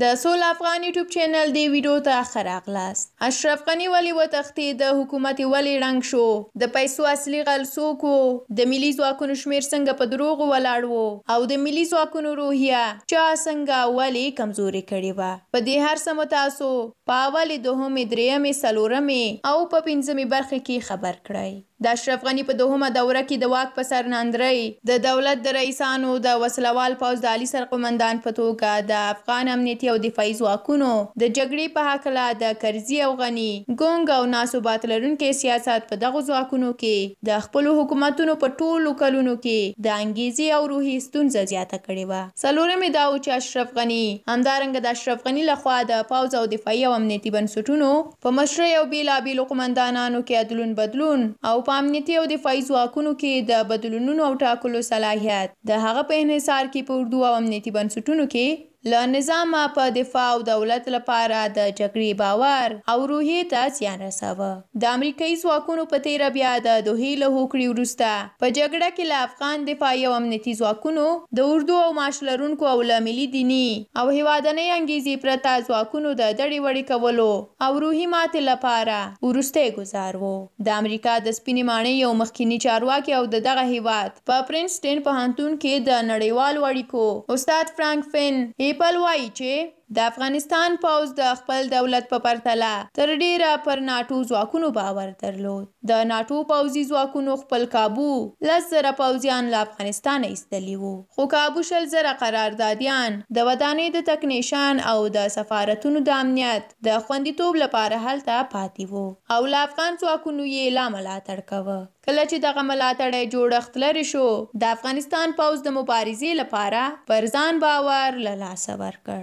د سول افغان یوټیوب چینل دې ویډو ته ښه راغلاست. اشرف غني ولې وتښتېد؟ حکومت یې ولې ړنګ شو؟ د پیسو اصلي غل څوک و؟ د ملي ځواکونو شمېر څنګه په دروغو ولاړ و؟ او د ملي ځواکونو روحیه چا، څنګه او ولې کمزورې کړې وه؟ په دې هر څه مو تاسو په اولې، دوهمې، درېیمې، څلورمې او په پنځمې برخې کې خبر کړی. د اشرف غني په دوهمه دوره کې د واک په سر ناندرۍ، د دولت د رئیسانو، د وسله وال پوځ د عالي سرقومندان په توګه، د افغان امنیتي او دفاعي ځواکونو د جګړې په هکله د کرزي او غني ګونګ او نا ثبات لرونکی سیاست په دغو ځواکونو کې د خپلو حکومتونو په ټولو کلونو کې د انګېزې او روحیې ستونزه زیاته کړې وه. څلورم یې دا و چې اشرف غني، همدارنګه د اشرف غني له خوا د پوځ او دفاعي او امنیتي بنسټونو، په مشرۍ او بېلابېلو قومندانانو کې ادلون بدلون او په امنیتي او دفاعي ځواکونو کې د بدلونونو او ټاکلو صلاحیت د هغه په انحصار کې په اردو او امنیتي بنسټونو کې له نظامه په دفاع او دولت لپاره د جګړې باور او روحیې ته زیان رساوه. د امریکایي ځواکونو په تېره بیا د دوحې له هوکړې وروسته، په جګړه کې له افغان دفاعي او امنیتي ځواکونو، د اردو او معاش لرونکو او له ملي، دیني او هېوادنۍ انګېزې پرته ځواکونو د دړې وړې کولو او روحي ماتې له پاره وروستی ګوزار و. د امریکا د سپینې ماڼۍ یو مخکیني چارواکي او د دغه هېواد په پرنسټن پوهنتون کې د نړیوالو اړیکو استاد فرانک فین اېپل وايي چې، د افغانستان پوځ د خپل دولت په پرتله تر ډېره پر ناټو ځواکونو باور درلود. د ناټو پوځي ځواکونو خپل کابو لس زره پوځیان له افغانستانه ایستلي وو، خو کابو شل زره قراردادیان د ودانیو د تکنېشن او د سفارتونو د امنیت د خوندیتوب لپاره هلته پاتې وو او له افغان ځواکونو یې لا ملاتړ کوه. کله چې دغه ملاتړی جوړښت لرې شو، د افغانستان پوځ د مبارزې لپاره پر ځان باور له لاسه ورکړ.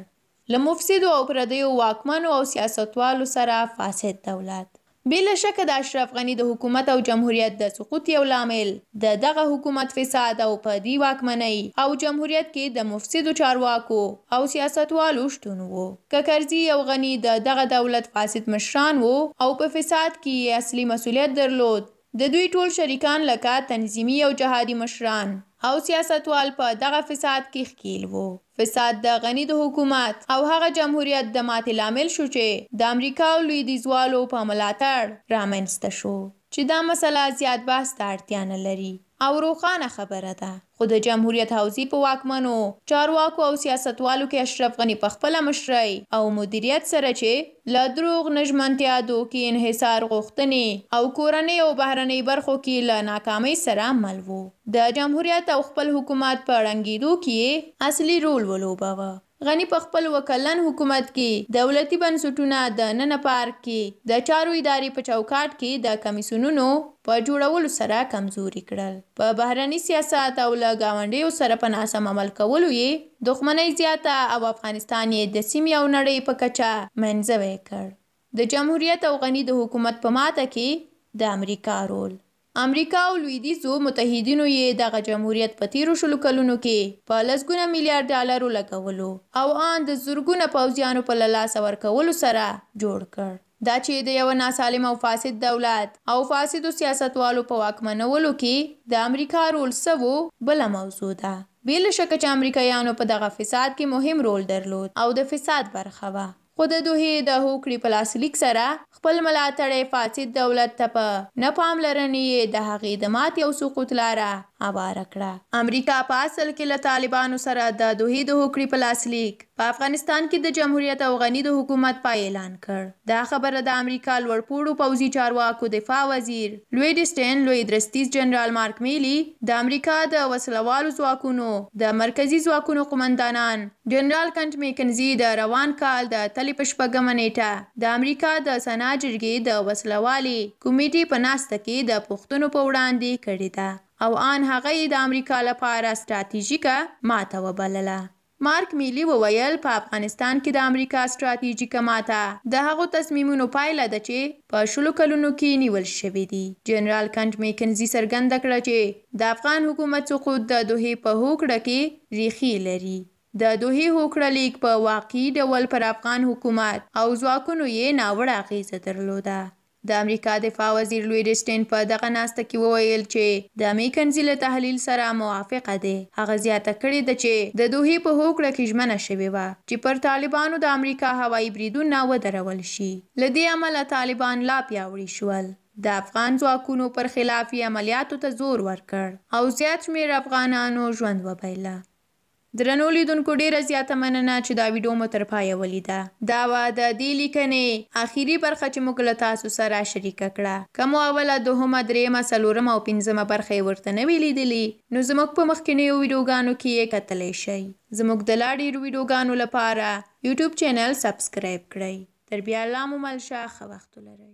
له مفسدو او پردیو واکمنو او سیاستوالو سره فاسد دولت. بې له شکه د اشرف غني د حکومت او جمهوریت د سقوط یو لامل د دغه حکومت فساد او په دي واکمنۍ او جمهوریت کې د مفسدو چارواکو او سیاستوالو شتون و. که کرزی او غنی د دغه دولت فاسد مشران وو او په فساد کی یی اصلی مسولیت درلود د دوی ټول شریکان لکه تنظیمی او جهادی مشران او سیاستوال په دغه فساد کی ښکیل وو فساد د غنی د حکومت او هغه جمهوریت د ماتی لامل شو چی د امریکا او لویدیځوالو په ملاتړ رامنځته شو. چې دا مسئله زیات بحث ته اړتیا نه لري او روښانه خبره ده، خو د جمهوریت حوزې په واکمنو، چارواکو او سیاستوالو کې اشرف غني په خپله مشرۍ او مدیریت سره چې له دروغ، نه ژمنتیا، دوکې، انحصار غوښتنې او کورنۍ او بهرنۍ برخو کې له ناکامۍ سره مل و، د جمهوریت او خپل حکومت په ړنګېدو کې یې اصلي رول ولوباوه. غني په خپل اوه کلن حکومت کې دولتي بنسټونه د ننه پارک کې د چارو ادارې په چوکاټ کې د کمېسیونونو په جوړولو سره کمزوري کړل، په بهرني سیاست او له ګاونډیو سره په ناسم عمل کولو یې دښمنۍ زیاته او افغانستان یې د سیمې او نړۍ په کچه مینځوی کړ. د جمهوریت او غني د حکومت په ماته کې د امریکا رول. امریکا او لویدیځو متحدینو یې دغه جمهوریت په تېرو شلو کلونو کې په لسګونه میلیارد ډالرو لګولو او آن د زرګونه پوځیانو په له لاسه ورکولو سره جوړ کړ. دا چې د یوه ناسالم او فاسد دولت او فاسدو سیاستوالو په واکمنولو کې د امریکا رول څه و، بله موضوع ده. بې له شکه چې امریکایانو په دغه فساد کې مهم رول درلود او د فساد برخه وه. خو د دوحې د هوکړي په لاسلیک سره خپل ملاتړی فاسد دولت ته په نه پاملرنې یې د هغې د ماتې او سقوط لاره هواره کړه. امریکا په اصل کې له طالبانو سره د دوحې د هوکړي په لاسلیک په افغانستان کې د جمهوریت او غني د حکومت پای اعلان کړ. دا خبره د امریکا لوړ پوړو پوځي چارواکو دفاع وزیر لویډ اسټین، لوی درستیز جنرال مارک میلي، د امریکا د وسله والو ځواکونو د مرکزي ځواکونو قومندانان، جنرال کنټ مېکنزي د روان کال د اتلې په شپږمه نېټه د امریکا د سنا جرګې د وسله والې کمېټې په ناسته کې د پوښتنو په وړاندې کړې ده او آن هغه یې د امریکا لپاره ستراتیژیکه ماته وبلله. مارک میلي وویل، په افغانستان کې د امریکا ستراتیژیکه ماته د هغو تصمیمونو پایله ده چې، په شلو کلونو کې نیول شوي دي. جنرال کنټ مېکنزي څرګنده کړه چې د افغان حکومت سقوط د دوحې په هوکړه کې ریښې لري. د دوحې هوکړه لیک په واقعي ډول پر افغان حکومت او ځواکونو یې ناوړه اغېزه درلوده. د امریکا دفاع وزیر لوید اسټین په دغه ناسته کې وویل چې د مېکنزي له تحلیل سره موافقه دی. هغه زیاته کړې ده چې د دوحې په هوکړه کې ژمنه شوې وه چې پر طالبانو د امریکا هوایي بریدونه ودرول شي. له دې امله طالبان لا پیاوړي شول، د افغان ځواکونو پر خلاف یې عملیاتو ته زور ورکړ او زیات شمېر افغانانو ژوند وبایله. درنو لیدونکو ډېره زیاته مننه چې دا ویډو مو تر پایه ولیده. دا وه د دې لیکنې اخیري برخه چې موږ له تاسو سره شریکه کړه. که مو اوله، دوهمه، درېیمه، څلورمه او پنځمه برخه یې ورته نه وې لیدلي، نو زموږ په مخکینیو ویډوګانو کې یې کتلی شئ. زموږ د لا ډېرو ویډوګانو لپاره یوټیوب چینل سبسکرایب کړئ تر بیا لا مو مل شه ښه وخت ولرئ.